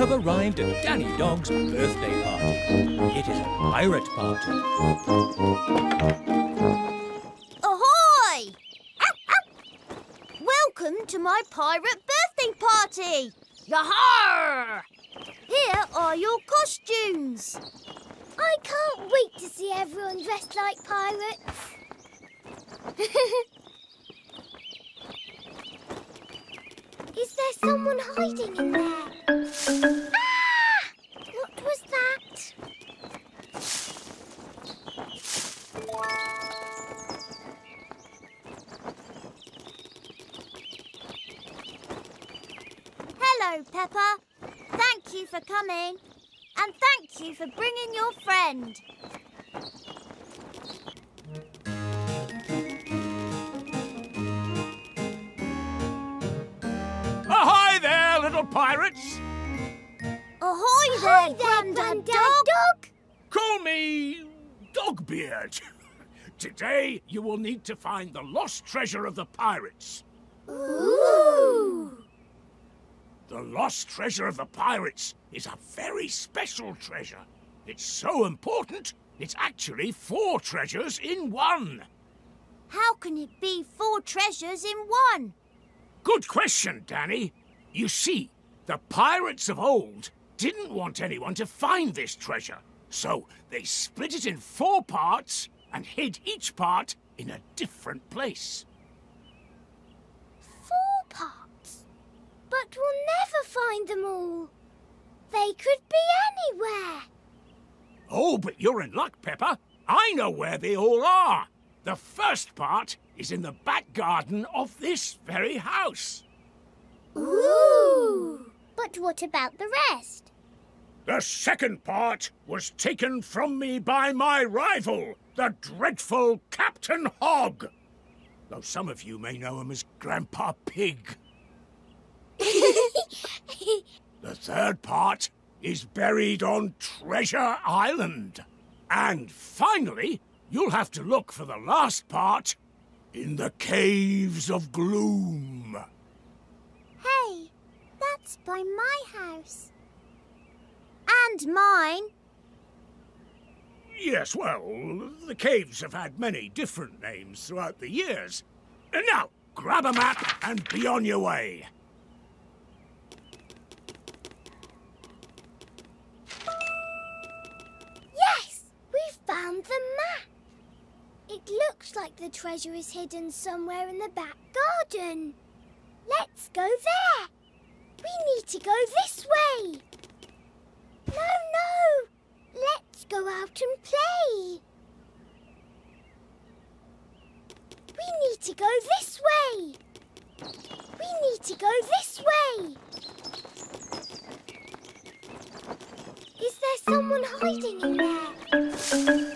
have arrived at Danny Dog's birthday party. It is a pirate party. Ahoy! Welcome to my pirate birthday party! Yahar! Here are your costumes. I can't wait to see everyone dressed like pirates. Is there someone hiding in there? Ah! What was that? Hello, Peppa. Thank you for coming. And thank you for bringing your friend. Little pirates! Ahoy Hi there, there, Grandad Grandad Dog. Dog. Call me Dogbeard. Today you will need to find the lost treasure of the pirates. Ooh. The lost treasure of the pirates is a very special treasure. It's so important, it's actually four treasures in one. How can it be four treasures in one? Good question, Danny. You see, the pirates of old didn't want anyone to find this treasure, so they split it in four parts and hid each part in a different place. Four parts. But we'll never find them all. They could be anywhere. Oh, but you're in luck, Peppa. I know where they all are. The first part is in the back garden of this very house. Ooh. But what about the rest? The second part was taken from me by my rival, the dreadful Captain Hog. Though some of you may know him as Grandpa Pig. The third part is buried on Treasure Island. And finally, you'll have to look for the last part in the Caves of Gloom. Hey, that's by my house. And mine. Yes, well, the caves have had many different names throughout the years. And now, grab a map and be on your way. Yes, we've found the map. It looks like the treasure is hidden somewhere in the back garden. Let's go there. We need to go this way. No, no. Let's go out and play. We need to go this way. We need to go this way. Is there someone hiding in there?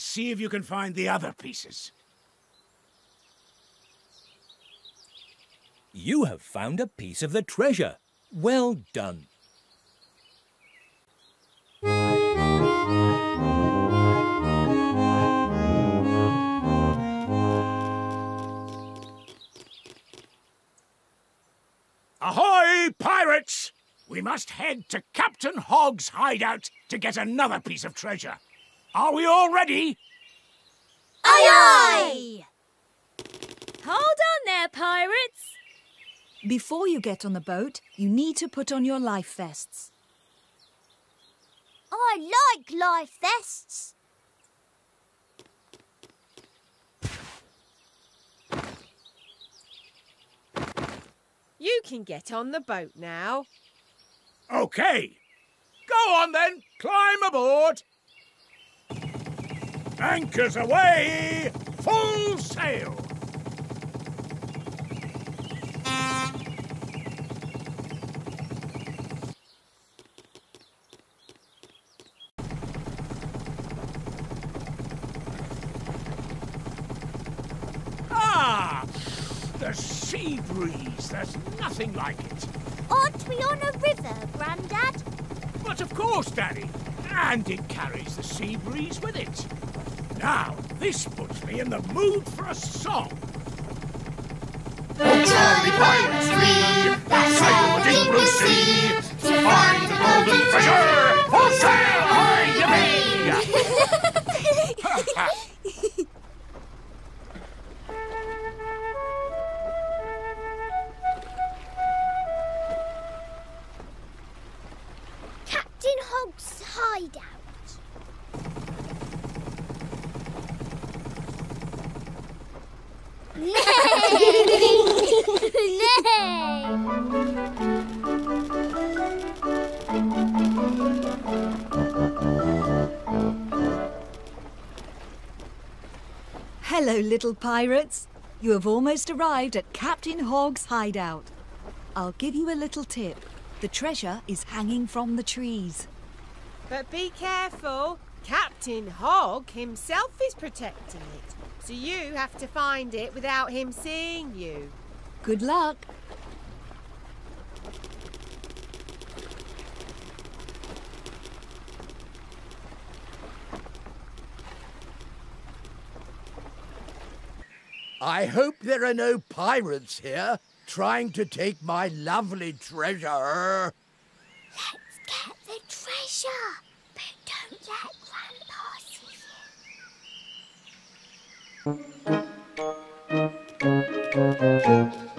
And see if you can find the other pieces. You have found a piece of the treasure. Well done. Ahoy, pirates! we must head to Captain Hogg's hideout to get another piece of treasure. Are we all ready? Aye, aye! Hold on there, pirates. Before you get on the boat, you need to put on your life vests. I like life vests. You can get on the boat now. Okay. Go on then, climb aboard. Anchors away! Full sail! Ah! The sea breeze. There's nothing like it. Aren't we on a river, Grandad? But of course, Daddy. And it carries the sea breeze with it. Now, this puts me in the mood for a song. Jolly pirates we that sail the deep blue sea to find the golden treasure. Full sail, ahoy, you Hello, little pirates. You have almost arrived at Captain Hogg's hideout. I'll give you a little tip. The treasure is hanging from the trees. But be careful. Captain Hogg himself is protecting it. So you have to find it without him seeing you. Good luck. I hope there are no pirates here trying to take my lovely treasure. Let's get the treasure, but don't let Grandpa see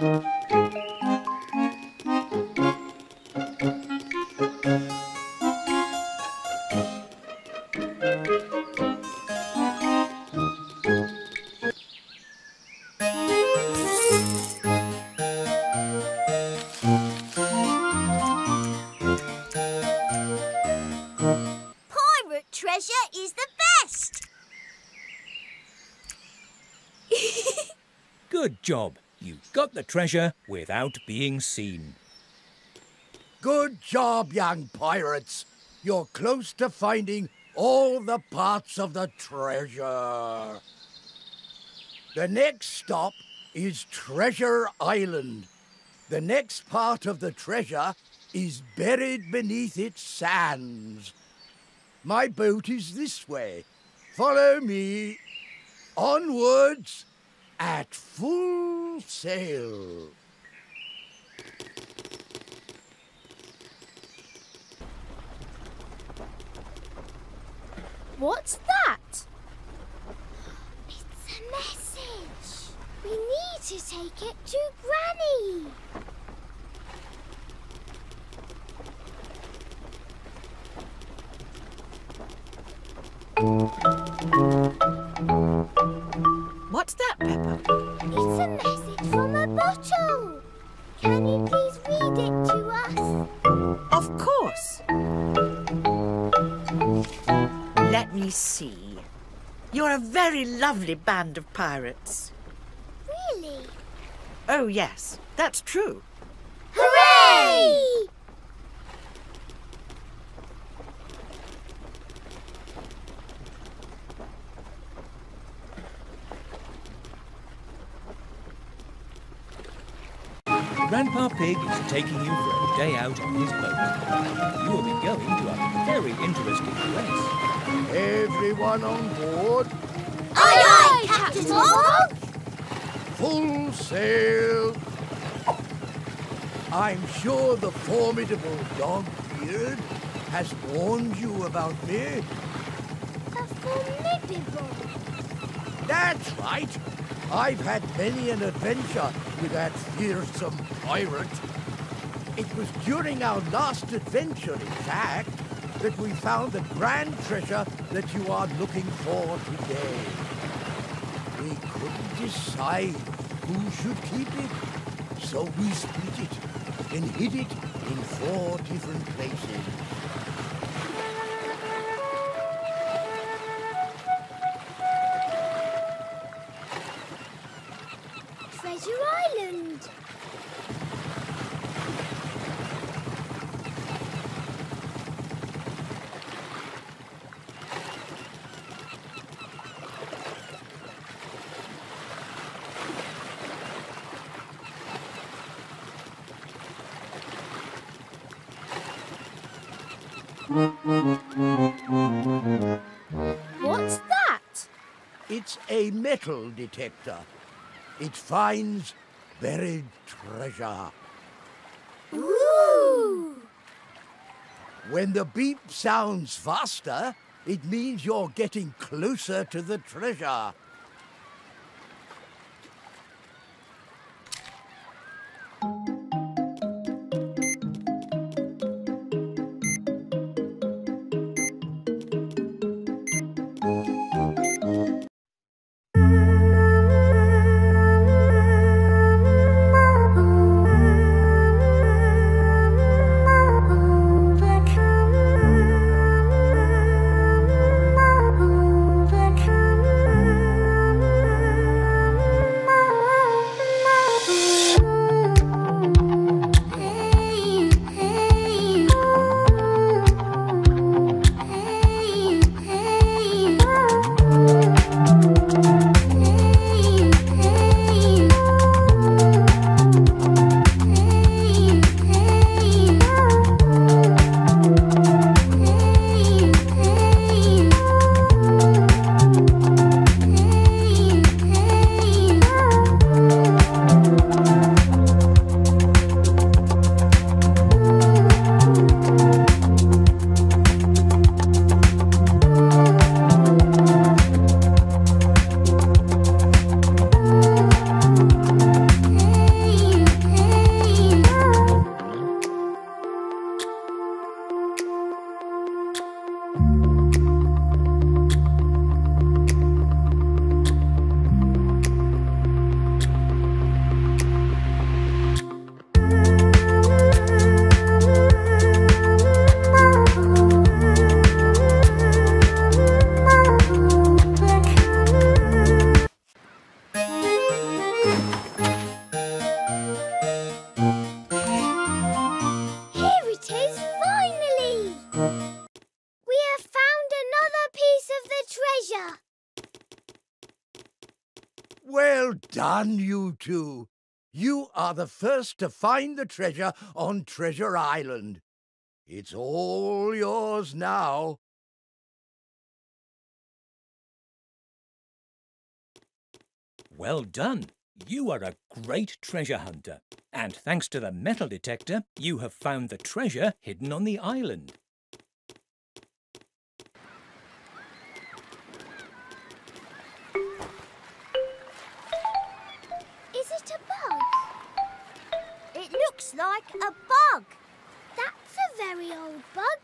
Pirate job. You got the treasure without being seen. Good job, young pirates. You're close to finding all the parts of the treasure. The next stop is Treasure Island. The next part of the treasure is buried beneath its sands. My boat is this way. Follow me. Onwards at full sail. What's that? It's a message. We need to take it to Granny. It's a message from a bottle. Can you please read it to us? Of course. Let me see. You're a very lovely band of pirates. Really? Oh, yes, that's true. Hooray! Grandpa Pig is taking you for a day out on his boat. You will be going to a very interesting place. Everyone on board. Aye, aye, Captain Hogg! Full sail. I'm sure the formidable dog beard has warned you about me. A formidable. That's right. I've had many an adventure with that fearsome pirate. It was during our last adventure, in fact, that we found the grand treasure that you are looking for today. We couldn't decide who should keep it, so we split it and hid it in four different places. Metal detector. It finds buried treasure. Ooh! When the beep sounds faster, it means you're getting closer to the treasure. Well done, you two. You are the first to find the treasure on Treasure Island. It's all yours now. Well done. You are a great treasure hunter. And thanks to the metal detector, you have found the treasure hidden on the island. Like a bug. That's a very old bug.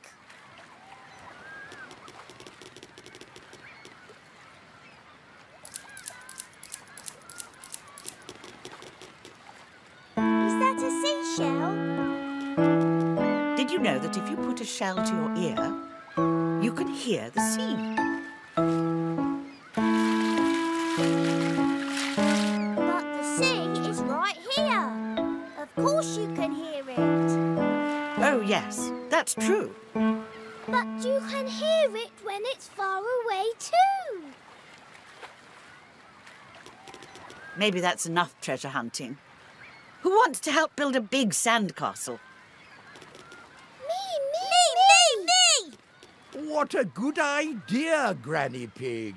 Is that a seashell? Did you know that if you put a shell to your ear, you can hear the sea? Yes, that's true. But you can hear it when it's far away too. Maybe that's enough treasure hunting. Who wants to help build a big sandcastle? Me, me, me, me! What a good idea, Granny Pig.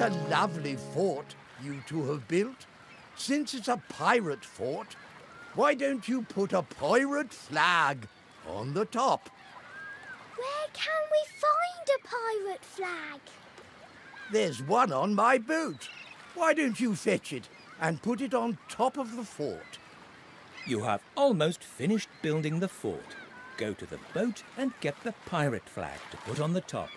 A lovely fort you two have built. Since it's a pirate fort, why don't you put a pirate flag on the top? Where can we find a pirate flag? There's one on my boat. Why don't you fetch it and put it on top of the fort? You have almost finished building the fort. Go to the boat and get the pirate flag to put on the top.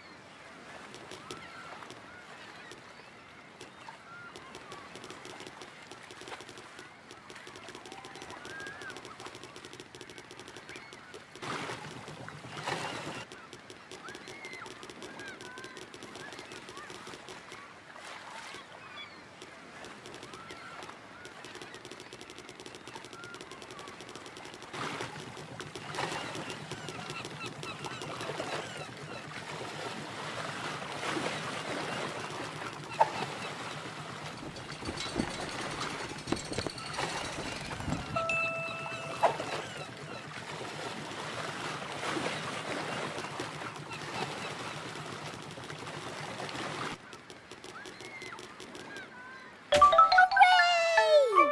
Hooray!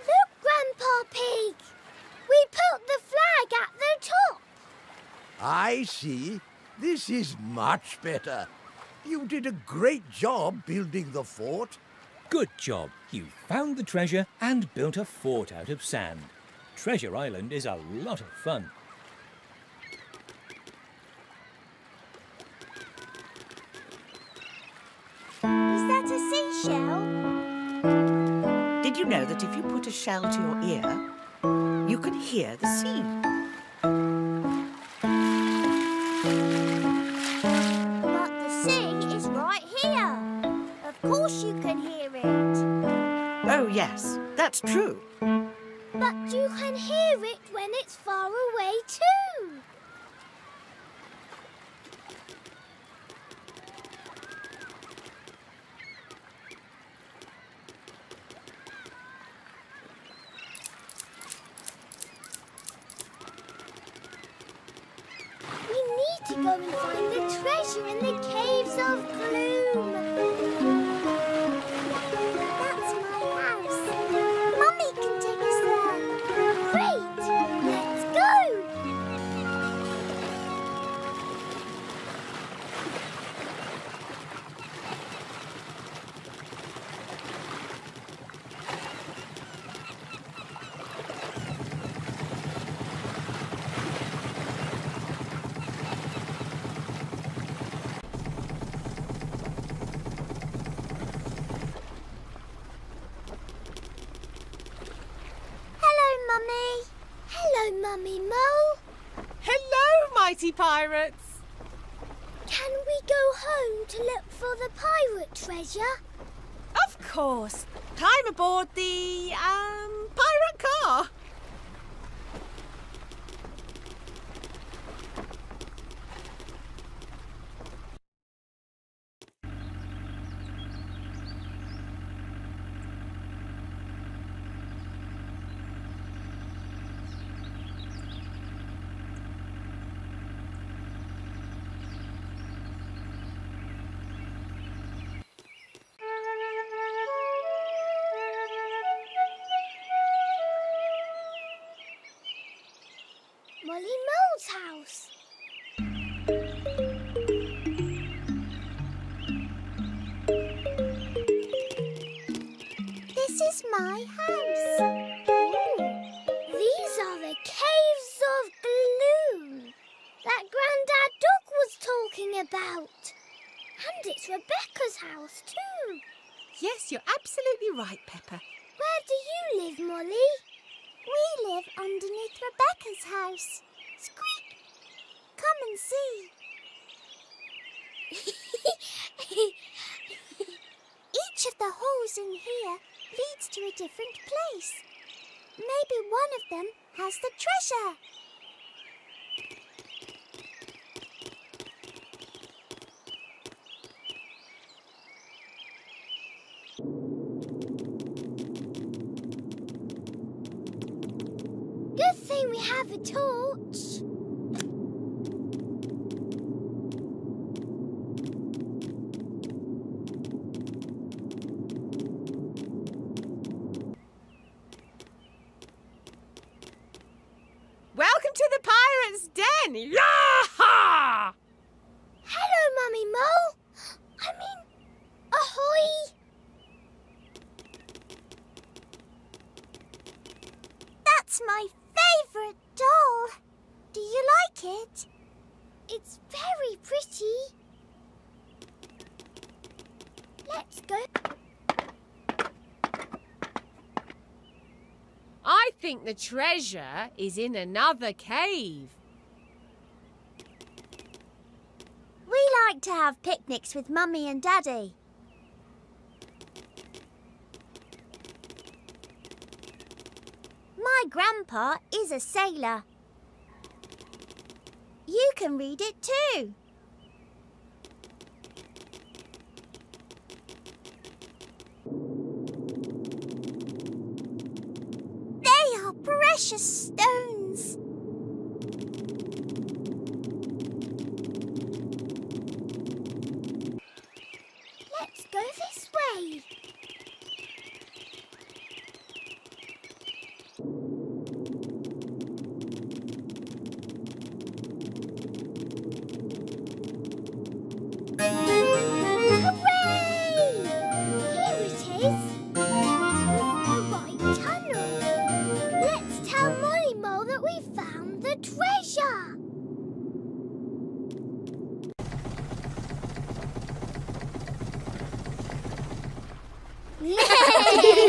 Look, Grandpa Pig. We put the flag at the top. I see. This is much better. You did a great job building the fort. Good job. You found the treasure and built a fort out of sand. Treasure Island is a lot of fun. Is that a seashell? Did you know that if you put a shell to your ear, you can hear the sea? Mm-hmm. true. Pirate treasure? Of course. Climb aboard the, um, pirate car. Right, Peppa. Where do you live, Molly? We live underneath Rebecca's house. Squeak! Come and see. Each of the holes in here leads to a different place. Maybe one of them has the treasure. Good thing we have a torch. It's my favourite doll. Do you like it? It's very pretty. Let's go. I the treasure is in another cave. We like to have picnics with Mummy and Daddy. My grandpa is a sailor. You can read it too.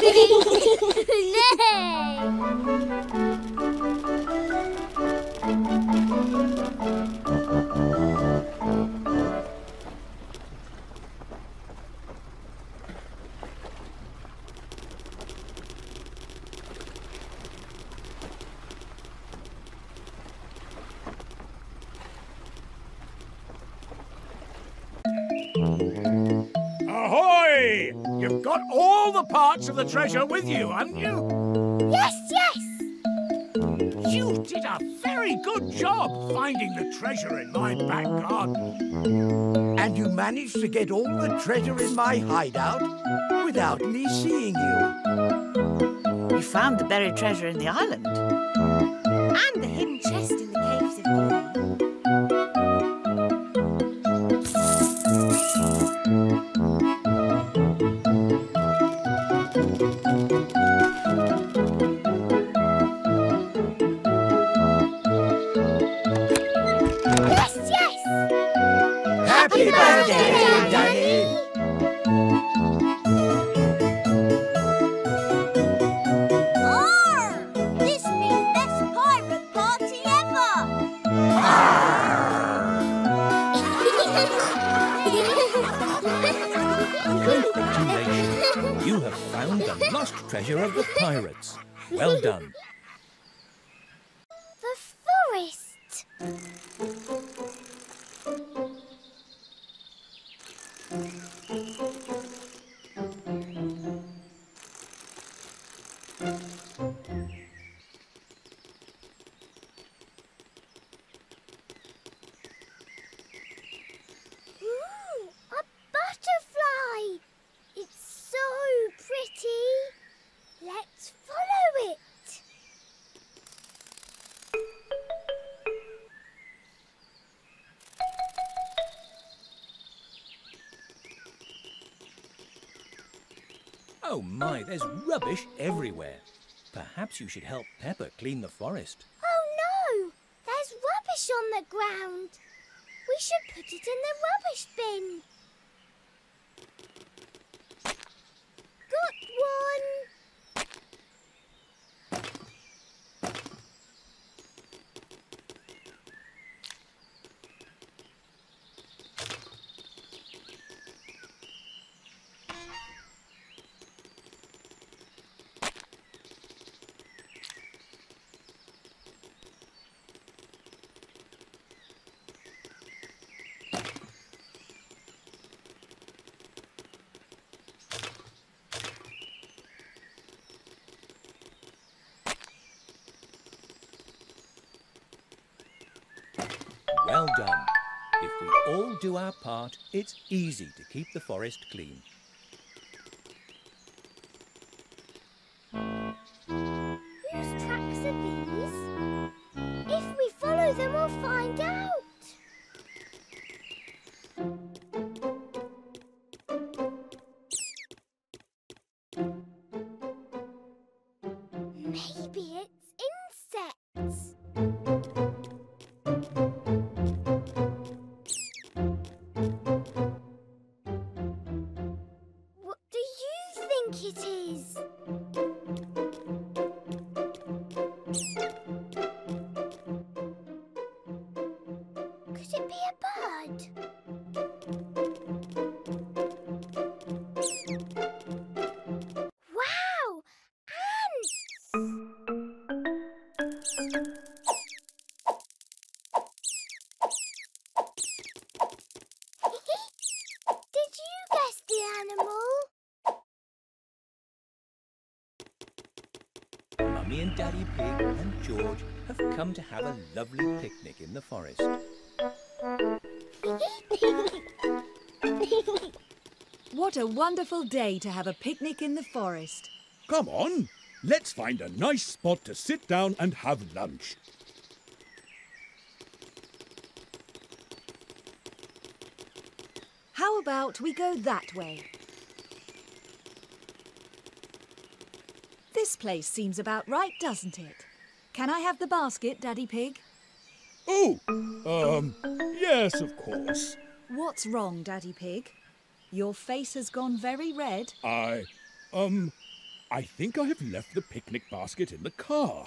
Ahoy! parts of the treasure with you, haven't you? yes, yes. You did a very good job finding the treasure in my back garden. And you managed to get all the treasure in my hideout without me seeing you. You found the buried treasure in the island. And the hidden chest in the caves of the my, there's rubbish everywhere. Perhaps you should help Peppa clean the forest. Oh no! There's rubbish on the ground. We should put it in the rubbish bin. Got one. Well done. If we all do our part, it's easy to keep the forest clean. Whose tracks are these? If we follow them, we'll find out. Daddy Pig and George have come to have a lovely picnic in the forest. What a wonderful day to have a picnic in the forest. Come on, let's find a nice spot to sit down and have lunch. How about we go that way? This place seems about right, doesn't it? Can I have the basket, Daddy Pig? Oh, um, yes, of course. What's wrong, Daddy Pig? Your face has gone very red. I, um, I think I have left the picnic basket in the car.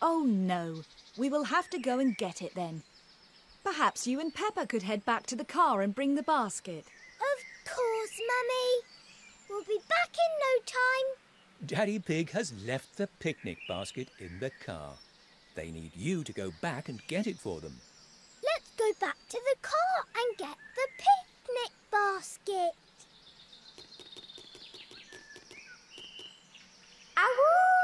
Oh no, we will have to go and get it then. Perhaps you and Peppa could head back to the car and bring the basket. Of course, Mummy. We'll be back in no time. Daddy Pig has left the picnic basket in the car. They need you to go back and get it for them. Let's go back to the car and get the picnic basket. Ow!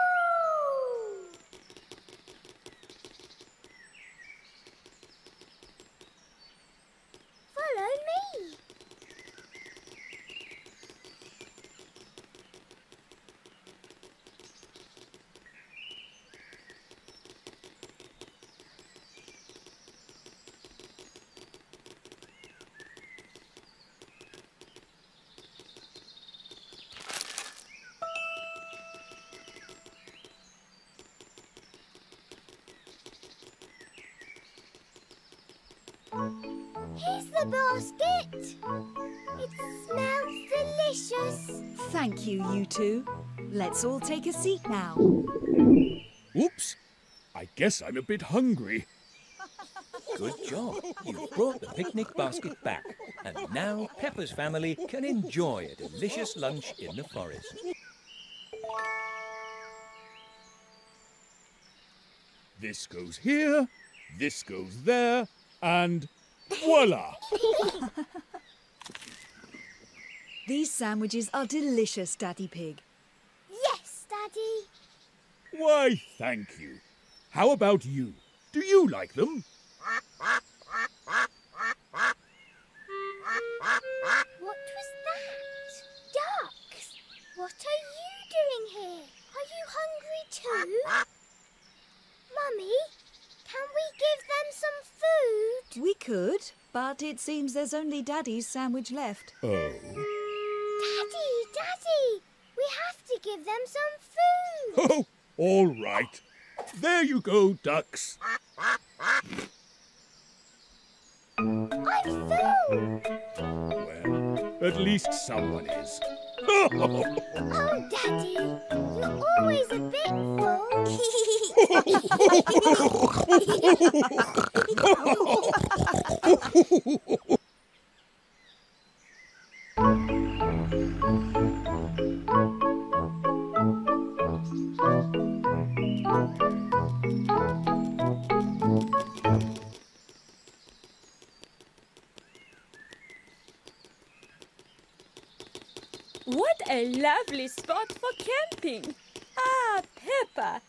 Let's all take a seat now. Oops, I guess I'm a bit hungry. Good job. You brought the picnic basket back. And now Peppa's family can enjoy a delicious lunch in the forest. This goes here, this goes there, and voila! These sandwiches are delicious, Daddy Pig. Yes, Daddy. Why, thank you. How about you? Do you like them? What was that? Ducks. What are you doing here? Are you hungry too? Mummy, can we give them some food? We could, but it seems there's only Daddy's sandwich left. Oh. Daddy, Daddy, we have to give them some food. Oh, all right. There you go, ducks. I'm full. Well, at least someone is. Oh, Daddy, you're always a bit full. a lovely spot for camping. Ah, Peppa,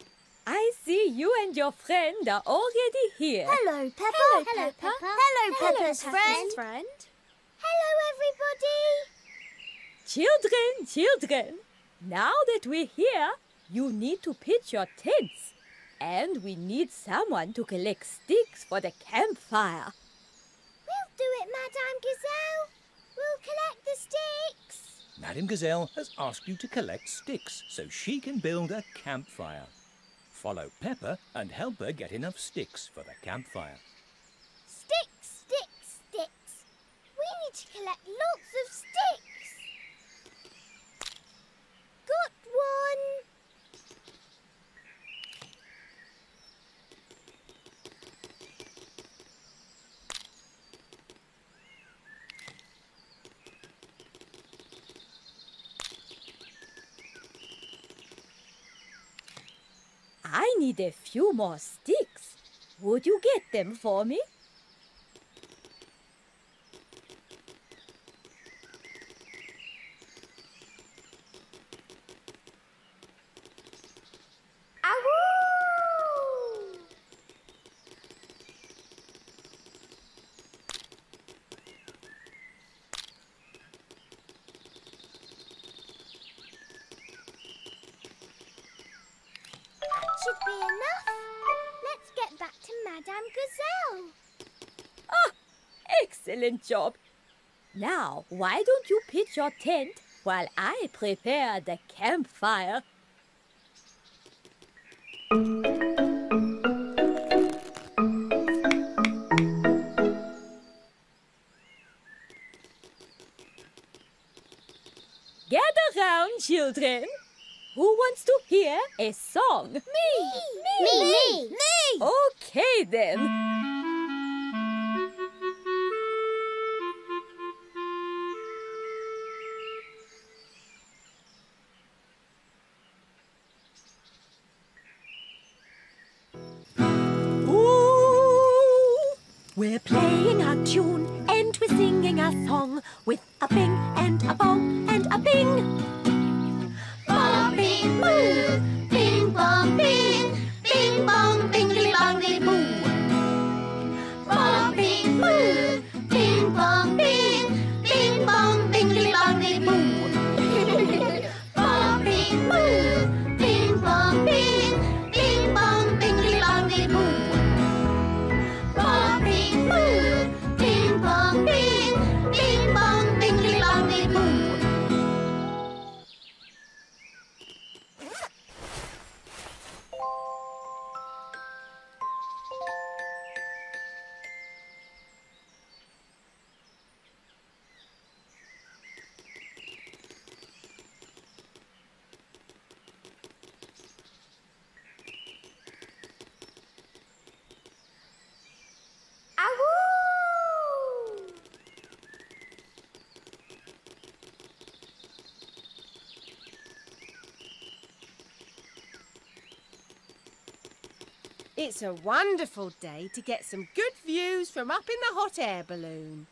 I see you and your friend are already here. Hello, Peppa. Hello, Hello, Peppa. Peppa. Hello, Hello, Peppa's Peppa's friend. friend. Hello, everybody. Children, children, now that we're here, you need to pitch your tents. And we need someone to collect sticks for the campfire. We'll do it, Madame Gazelle. We'll collect the sticks. Madame Gazelle has asked you to collect sticks so she can build a campfire. Follow Peppa and help her get enough sticks for the campfire. Sticks, sticks, sticks. We need to collect lots of sticks. I need a few more sticks. Would you get them for me? Ahoo! That should be enough. Let's get back to Madame Gazelle. Ah, excellent job. Now, why don't you pitch your tent while I prepare the campfire? Gather round, children. Who wants to hear a song? Me! Me! Me! Me! Okay then. It's a wonderful day to get some good views from up in the hot air balloon.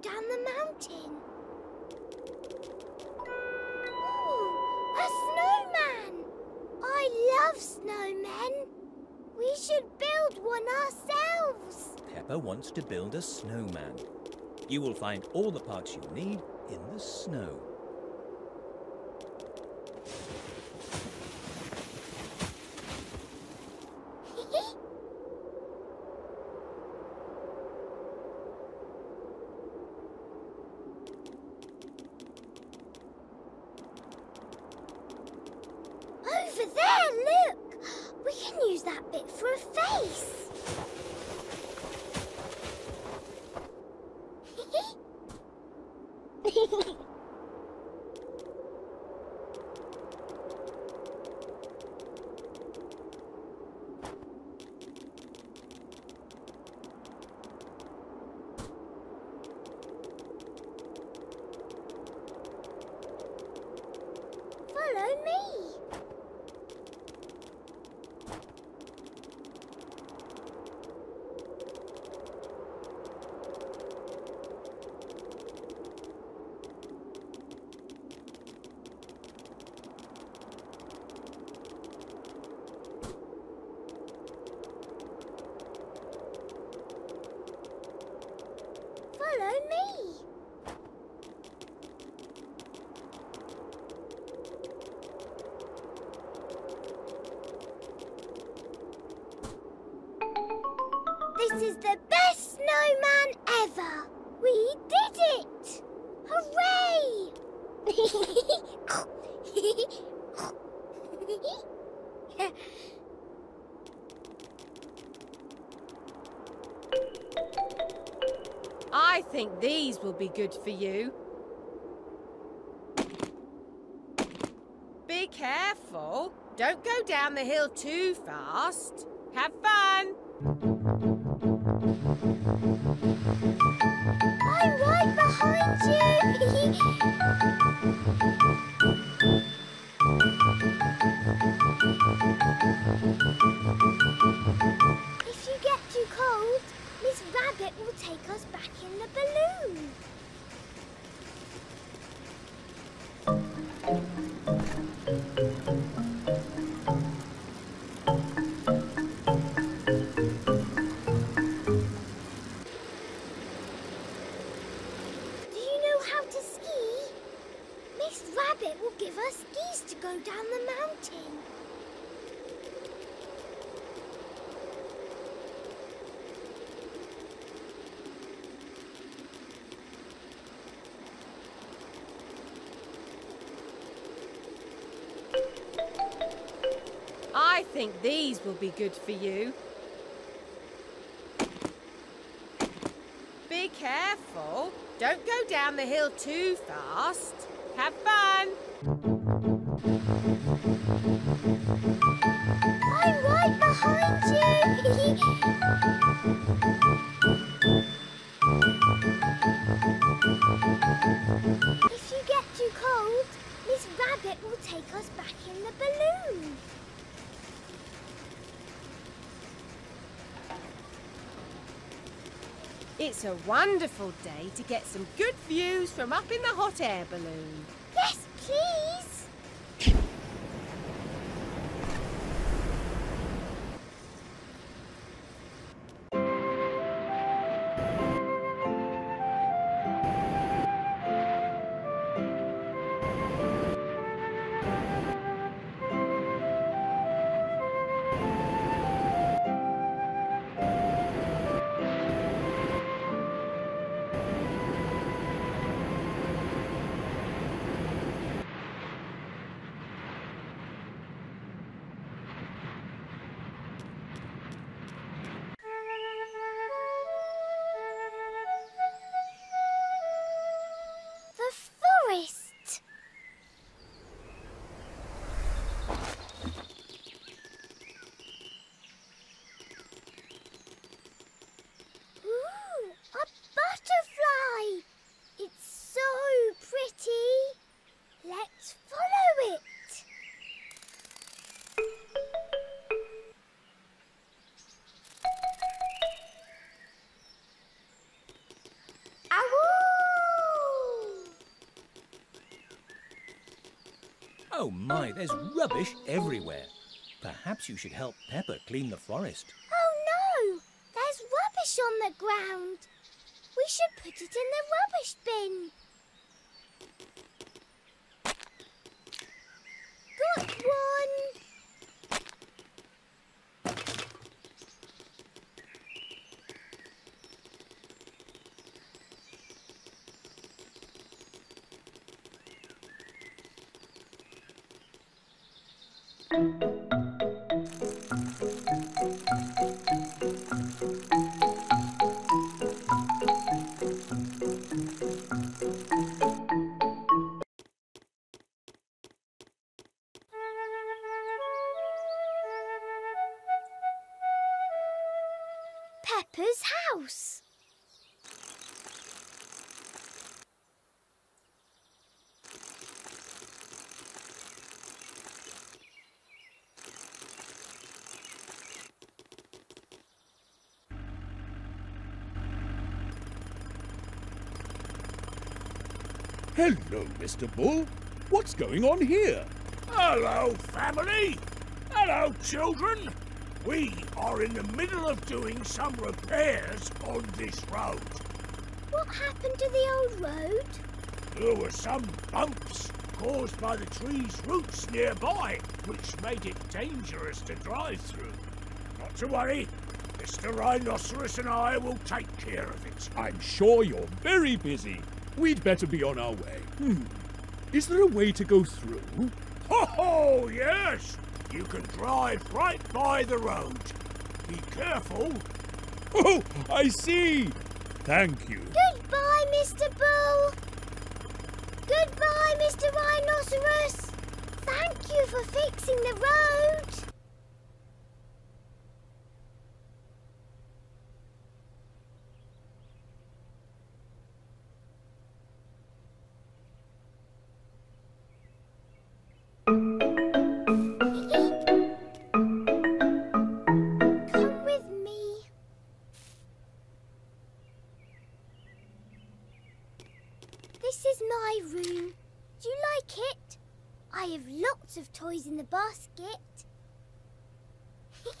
Down the mountain. Ooh, a snowman! I love snowmen. We should build one ourselves. Peppa wants to build a snowman. You will find all the parts you need in the snow. Over there, look! We can bit for a face. Follow me. This is the best snowman ever. We did it! Hooray! I think these will be good for you. Be careful. Don't go down the hill too fast. Have fun. I'm right behind you. think these will be good for you. Be careful. Don't go down the hill too fast. Have fun. I'm right behind you. It's a wonderful day to get some good views from up in the hot air balloon. Oh my, there's rubbish everywhere. Perhaps you should help Peppa clean the forest. Oh no! There's rubbish on the ground. We should put it in the rubbish bin. Peppa's house. Hello, Mr. Bull. What's going on here? Hello, family. Hello, children. We are in the middle of doing some repairs on this road. What happened to the old road? There were some bumps caused by the tree's roots nearby, which made it dangerous to drive through. Not to worry. Mr. Rhinoceros and I will take care of it. I'm sure you're very busy. We'd better be on our way. Hmm. Is there a way to go through? Ho ho, yes! You can drive right by the road. Be careful. Oh, I see. Thank you. Goodbye, Mr. Bull. Goodbye, Mr. Rhinoceros. Thank you for fixing the road. Toys in the basket.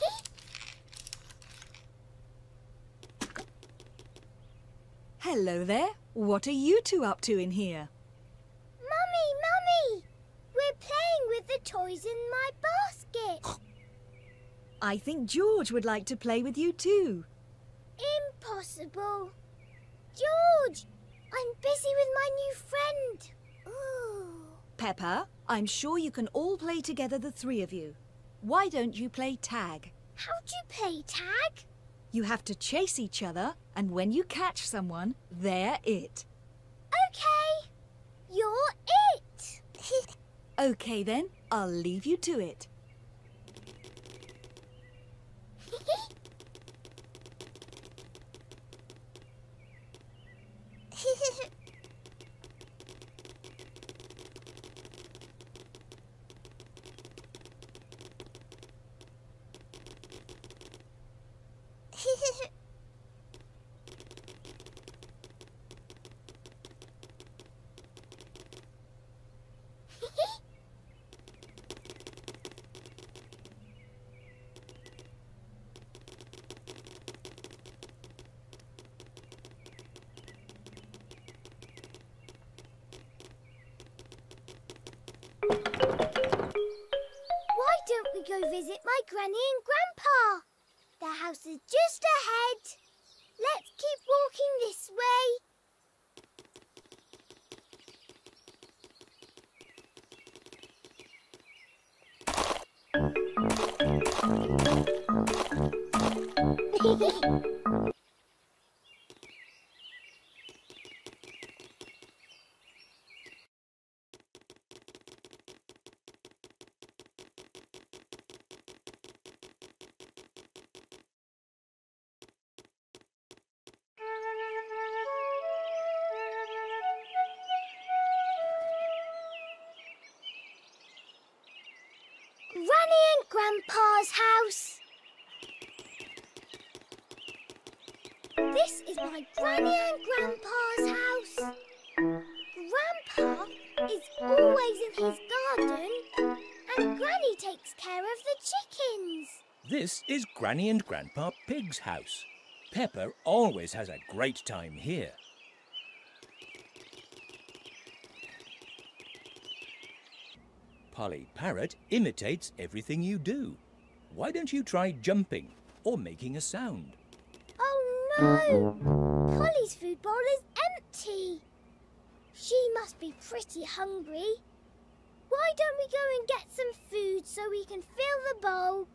Hello there. What are you two up to in here? Mummy, Mummy! We're playing with the toys in my basket. I think George would like to play with you too. Impossible. George, I'm busy with my new friend. Ooh. Peppa, I'm sure you can all play together, the three of you. Why don't you play tag? How do you play tag? You have to chase each other, and when you catch someone, they're it. Okay. You're it. Okay then, I'll leave you to it. Why don't we go visit my granny and grandpa? Their house is just ahead. Let's keep walking this way. My Granny and Grandpa's house. Grandpa is always in his garden, and Granny takes care of the chickens. This is Granny and Grandpa Pig's house. Peppa always has a great time here. Polly Parrot imitates everything you do. Why don't you try jumping or making a sound? No! Polly's food bowl is empty. She must be pretty hungry. Why don't we go and get some food so we can fill the bowl?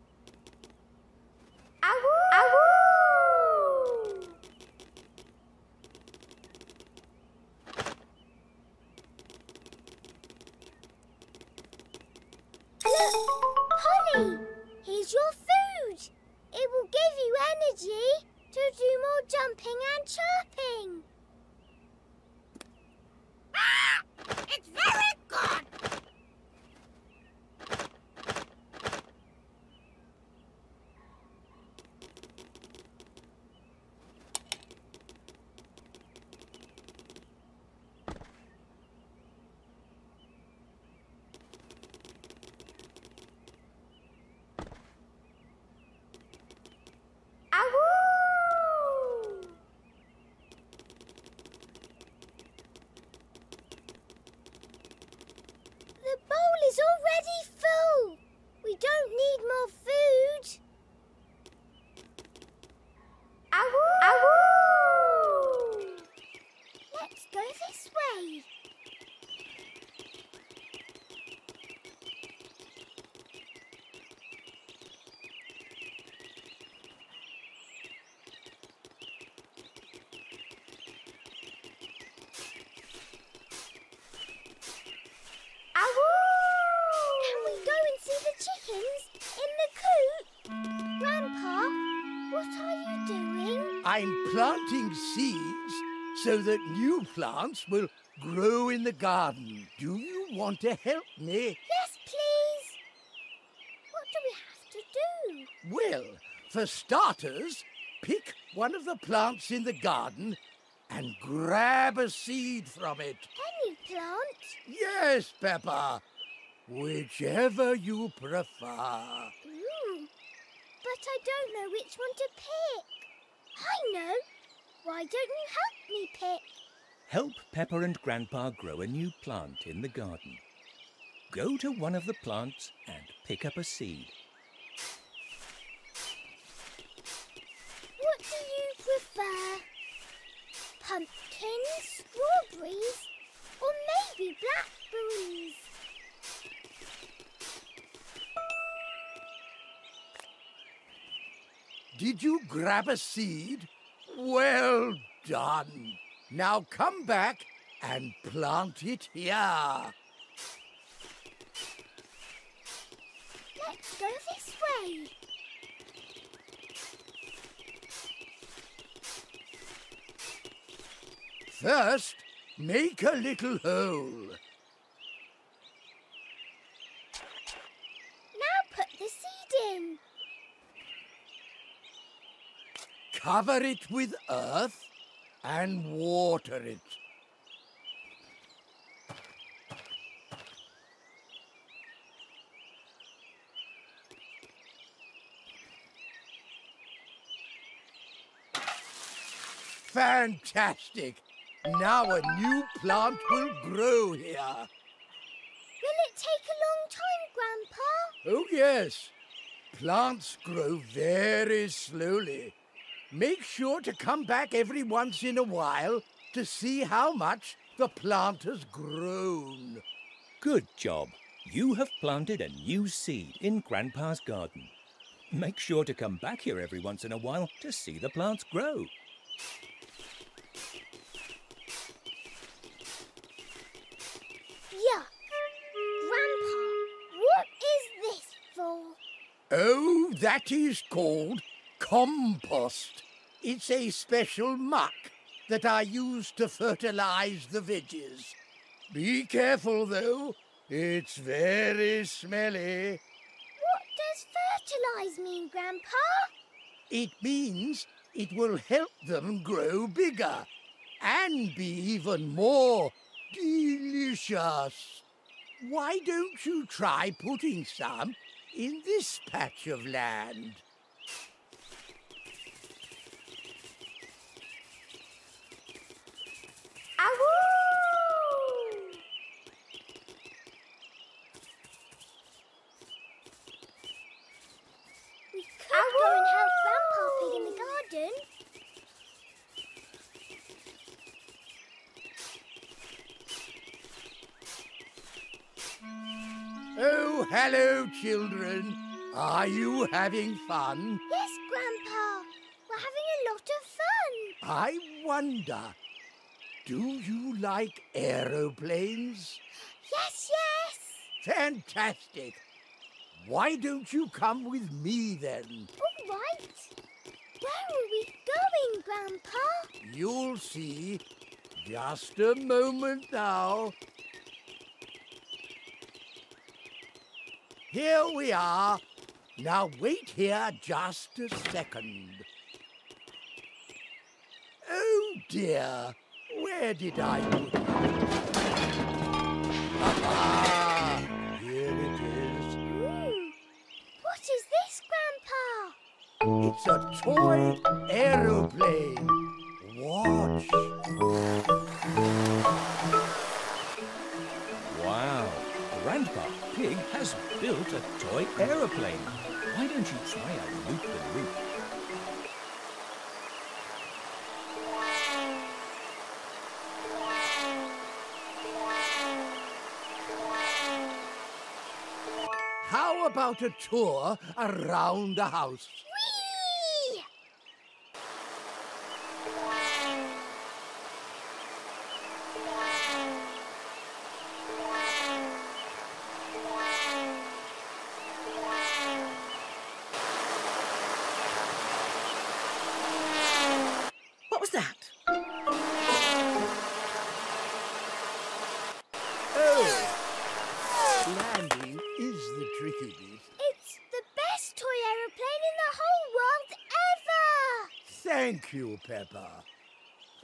chickens in the coop? Grandpa, what are you doing? I'm planting seeds so that new plants will grow in the garden. Do you want to help me? Yes, please. What do we have to do? Well, for starters, pick one of the plants in the garden and grab a seed from it. Any plant? Yes, Peppa. Whichever you prefer. Ooh. But I don't know which one to pick. I know. Why don't you help me pick? Help Peppa and Grandpa grow a new plant in the garden. Go to one of the plants and pick up a seed. What do you prefer? Pumpkins, strawberries, or maybe blackberries? Did you grab a seed? Well done. Now come back and plant it here. Let's go this way. First, make a little hole. Now put the seed in. Cover it with earth and water it. Fantastic! Now a new plant will grow here. Will it take a long time, Grandpa? Oh, yes. Plants grow very slowly. Make sure to come back every once in a while to see how much the plant has grown. Good job. You have planted a new seed in Grandpa's garden. Make sure to come back here every once in a while to see the plants grow. Yuck. Grandpa, what is this for? Oh, that is called compost. It's a special muck that I use to fertilize the veggies. Be careful, though. It's very smelly. What does fertilise mean, Grandpa? It means it will help them grow bigger and be even more delicious. Why don't you try putting some in this patch of land? We could go and help Grandpa Pig in the garden. Oh, hello, children. Are you having fun? Yes, Grandpa. We're having a lot of fun. I wonder, do you like aeroplanes? Yes, yes. Fantastic. Why don't you come with me then? All right. Where are we going, Grandpa? You'll see. Just a moment now. Here we are. Now wait here just a second. Oh dear, where did I put it? Ah, here it is. Ooh. What is this, Grandpa? It's a toy aeroplane. Watch. Wow. Grandpa Pig has built a toy aeroplane. Why don't you try a loop-the-loop? About a tour around the house?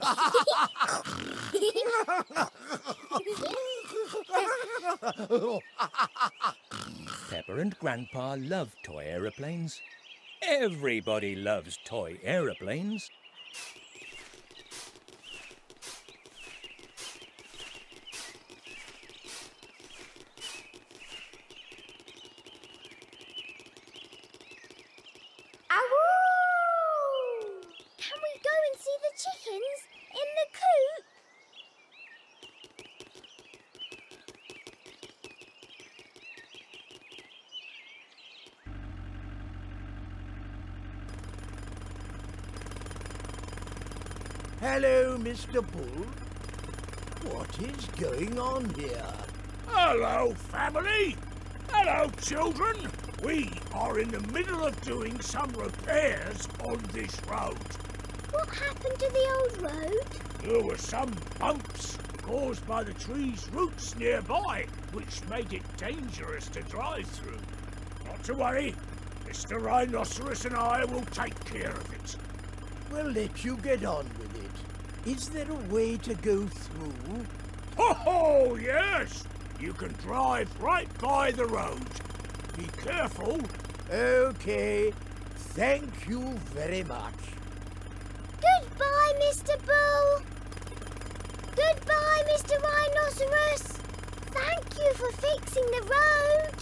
Peppa and Grandpa love toy aeroplanes. Everybody loves toy aeroplanes. Awoo! Can we go and see the chickens in the coop? Hello, Mr. Bull. What is going on here? Hello, family. Hello, children. We are in the middle of doing some repairs on this road. What happened to the old road? There were some bumps caused by the tree's roots nearby, which made it dangerous to drive through. Not to worry. Mr. Rhinoceros and I will take care of it. We'll let you get on with it. Is there a way to go through? Ho ho, yes! You can drive right by the road. Be careful. Okay. Thank you very much. Goodbye, Mr. Bull. Goodbye, Mr. Rhinoceros. Thank you for fixing the road.